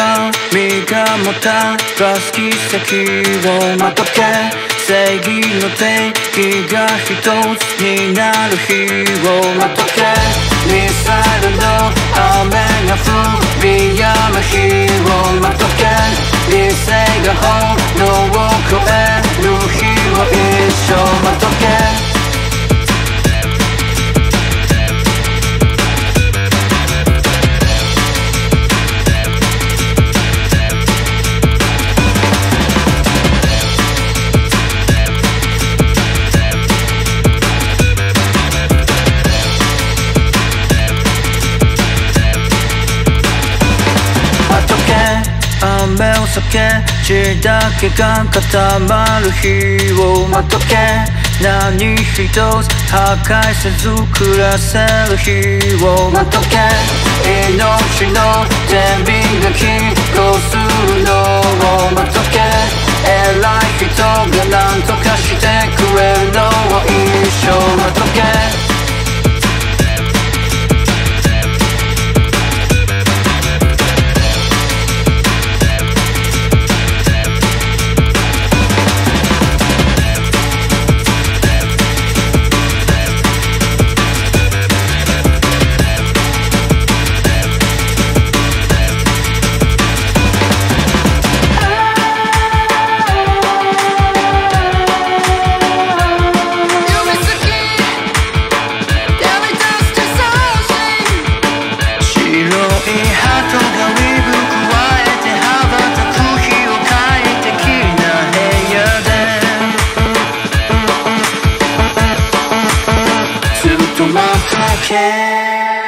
た身が持たらす奇跡をまとけ。正義の定義が一つになる日をまとけ。避け血だけが固まる日をまとけ。何一つ破壊せず暮らせる日をまとけ。命の天秤が拮抗するのをまとけ。偉い人が何とかしてく care.